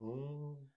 Mm.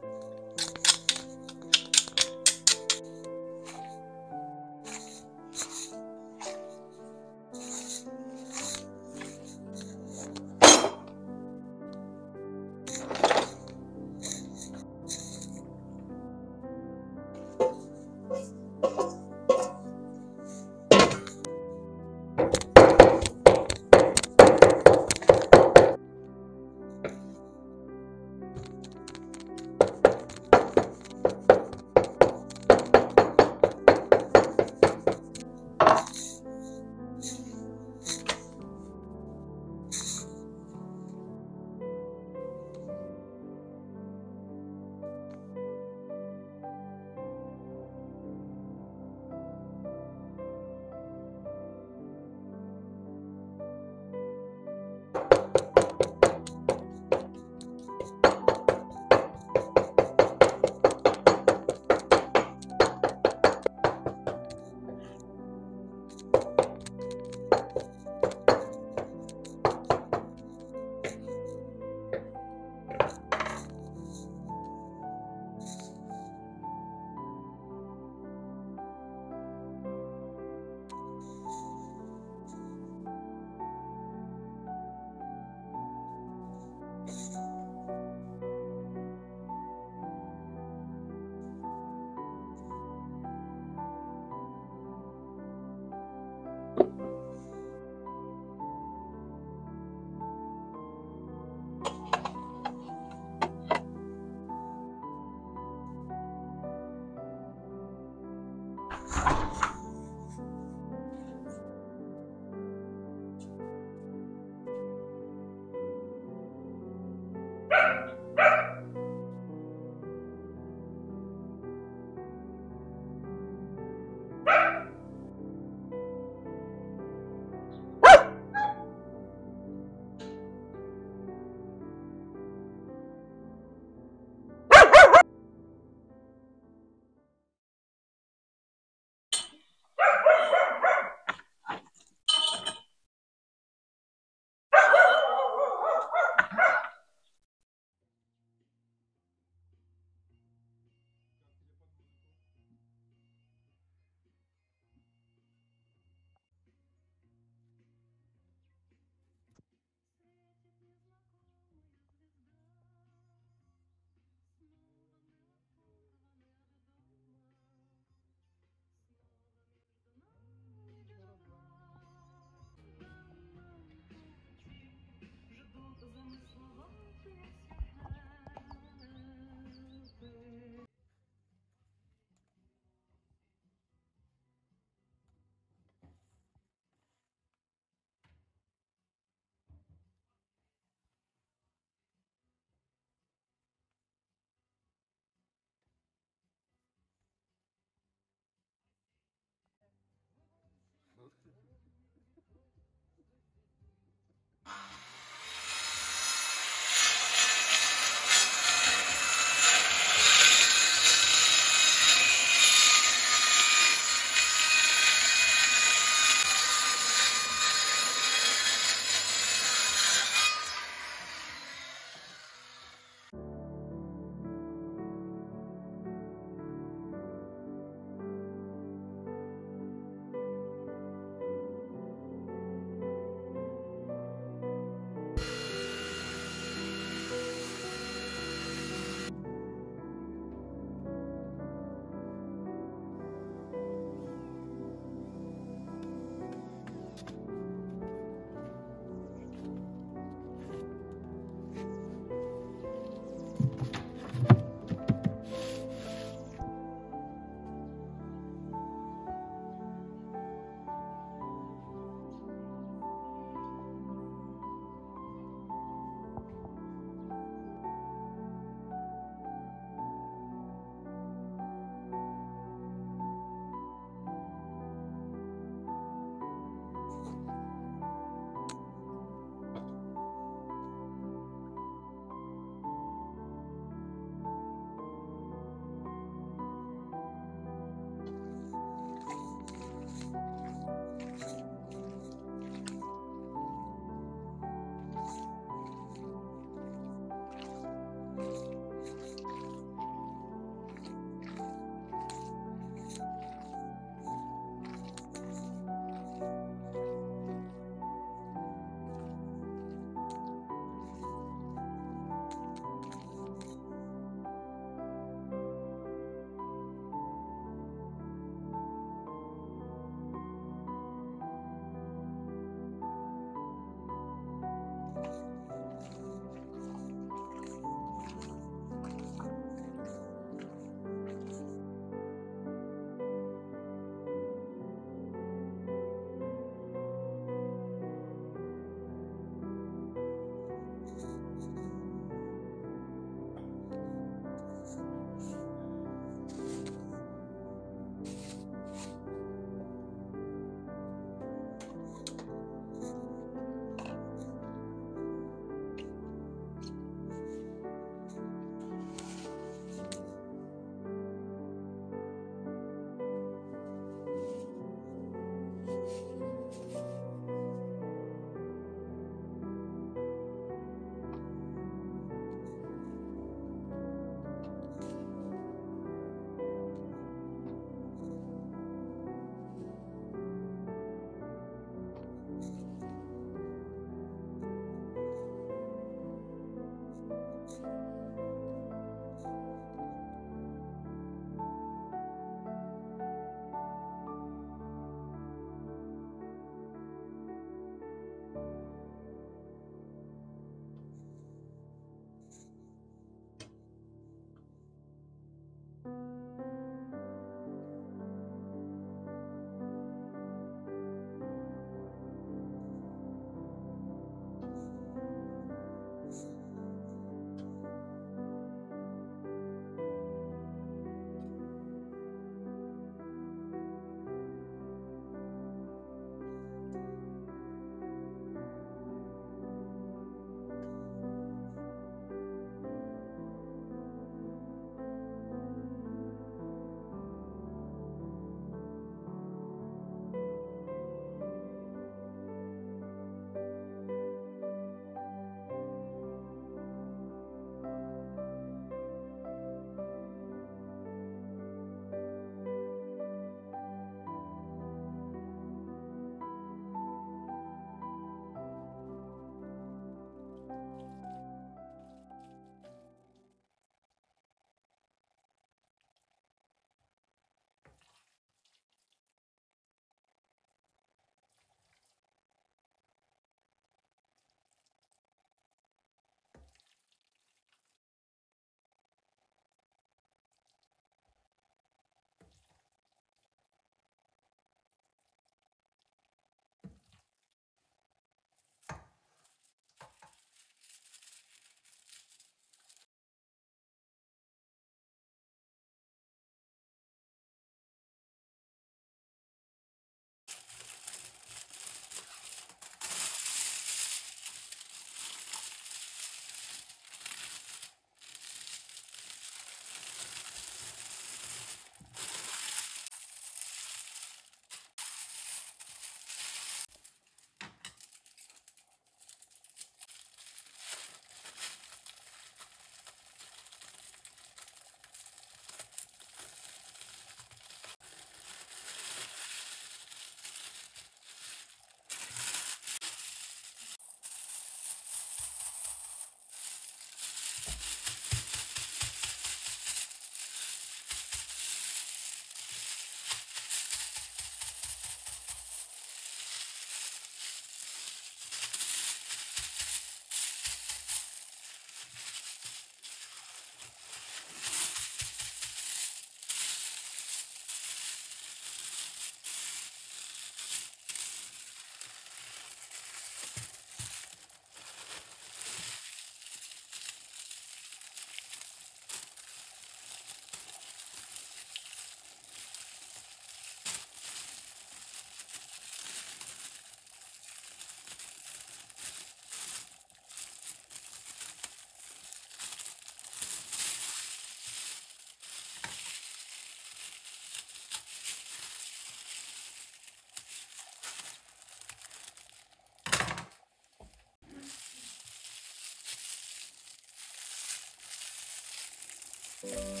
Bye.